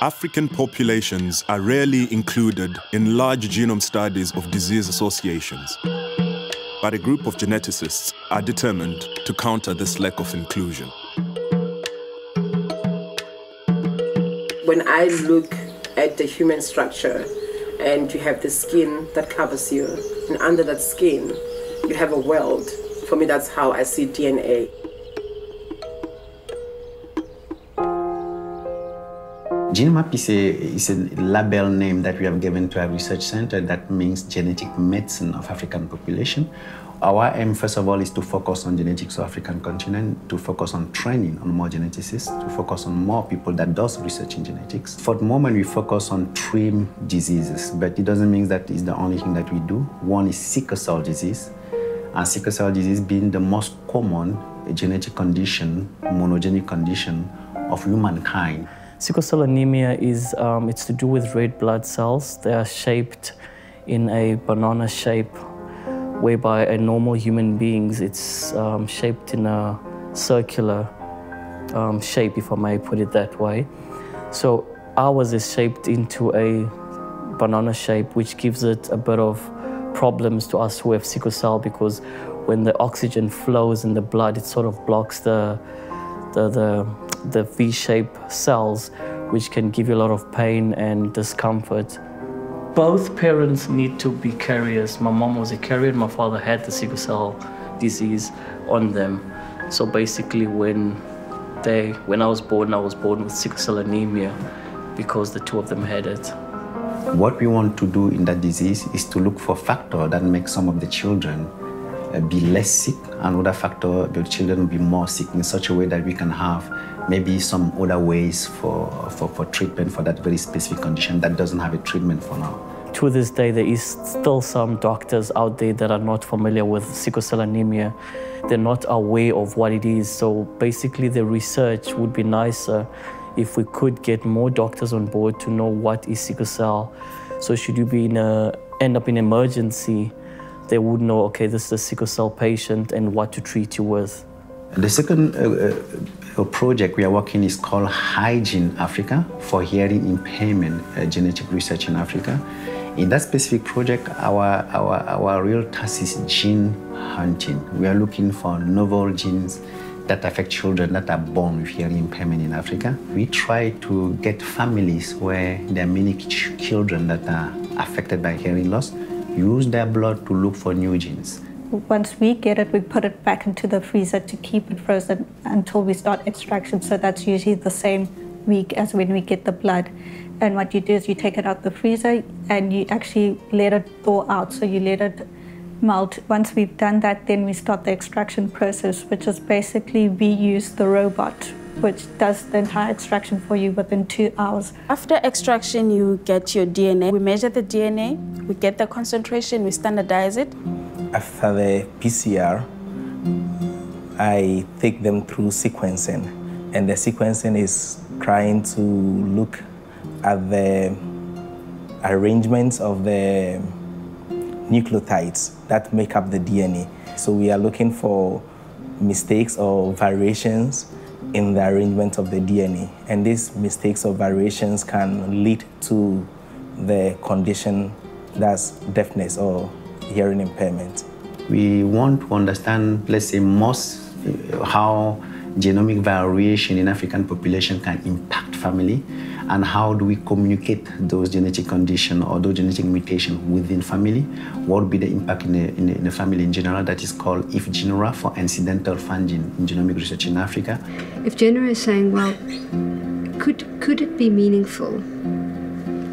African populations are rarely included in large genome studies of disease associations. But a group of geneticists are determined to counter this lack of inclusion. When I look at the human structure and you have the skin that covers you, and under that skin, you have a world. For me, that's how I see DNA. GeneMap is a, is a label name that we have given to our research center that means genetic medicine of African population. Our aim, first of all, is to focus on genetics of African continent, to focus on training on more geneticists, to focus on more people that does research in genetics. For the moment, we focus on three diseases, but it doesn't mean that it's the only thing that we do. One is sickle cell disease, and sickle cell disease being the most common genetic condition, monogenic condition of humankind. Sickle cell anemia is um, it's to do with red blood cells. They are shaped in a banana shape, whereby a normal human being's it's um, shaped in a circular um, shape, if I may put it that way. So ours is shaped into a banana shape, which gives it a bit of problems to us who have sickle cell because when the oxygen flows in the blood, it sort of blocks the the, the the V-shaped cells, which can give you a lot of pain and discomfort. Both parents need to be carriers. My mom was a carrier, my father had the sickle cell disease on them. So basically when they when I was born, I was born with sickle cell anemia because the two of them had it. What we want to do in that disease is to look for factor that makes some of the children Uh, be less sick, another factor the children will be more sick in such a way that we can have maybe some other ways for, for, for treatment for that very specific condition that doesn't have a treatment for now. To this day, there is still some doctors out there that are not familiar with sickle cell anemia. They're not aware of what it is. So basically, the research would be nicer if we could get more doctors on board to know what is sickle cell. So should you be in a, end up in emergency, they would know, okay, this is a sickle cell patient and what to treat you with. The second uh, uh, project we are working is called HI-GENES Africa for hearing impairment uh, genetic research in Africa. In that specific project, our, our, our real task is gene hunting. We are looking for novel genes that affect children that are born with hearing impairment in Africa. We try to get families where there are many ch children that are affected by hearing loss, use their blood to look for new genes. Once we get it, we put it back into the freezer to keep it frozen until we start extraction. So that's usually the same week as when we get the blood. And what you do is you take it out the freezer and you actually let it thaw out. So you let it melt. Once we've done that, then we start the extraction process, which is basically we use the robot which does the entire extraction for you within two hours. After extraction, you get your DNA. We measure the DNA, we get the concentration, we standardize it. After the PCR, I take them through sequencing, and the sequencing is trying to look at the arrangements of the nucleotides that make up the DNA. So we are looking for mistakes or variations in the arrangement of the DNA. And these mistakes or variations can lead to the condition that's deafness or hearing impairment. We want to understand, let's say, most uh, how genomic variation in African population can impact family and how do we communicate those genetic condition or those genetic mutation within family? What would be the impact in a, in a, in a family in general? That is called if IFGENERA for incidental finding in genomic research in Africa. If IFGENERA is saying, well, could, could it be meaningful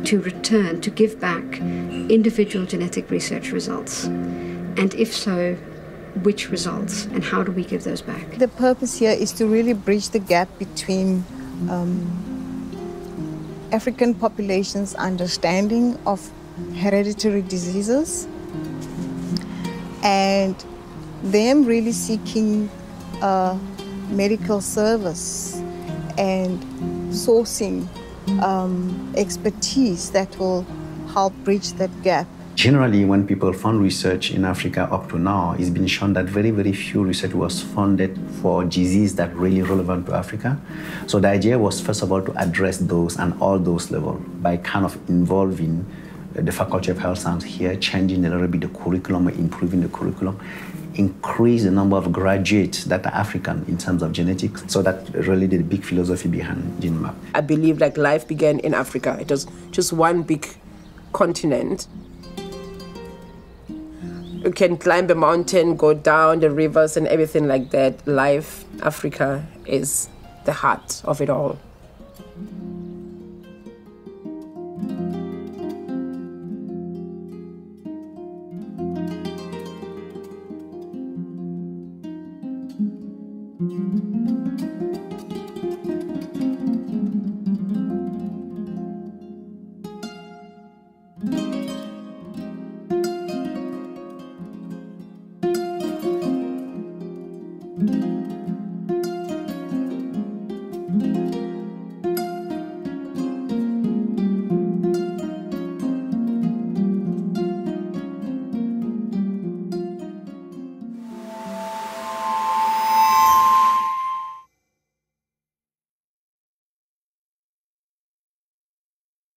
to return, to give back individual genetic research results? And if so, which results and how do we give those back? The purpose here is to really bridge the gap between um, African population's understanding of hereditary diseases and them really seeking medical service and sourcing um, expertise that will help bridge that gap Generally, when people fund research in Africa up to now, it's been shown that very, very few research was funded for disease that really relevant to Africa. So the idea was, first of all, to address those and all those levels by kind of involving uh, the Faculty of Health Science here, changing a little bit the curriculum, improving the curriculum, increase the number of graduates that are African in terms of genetics. So that really the big philosophy behind GeneMap. I believe like life began in Africa. It was just one big continent you can climb a mountain, go down the rivers and everything like that. Life, Africa is the heart of it all.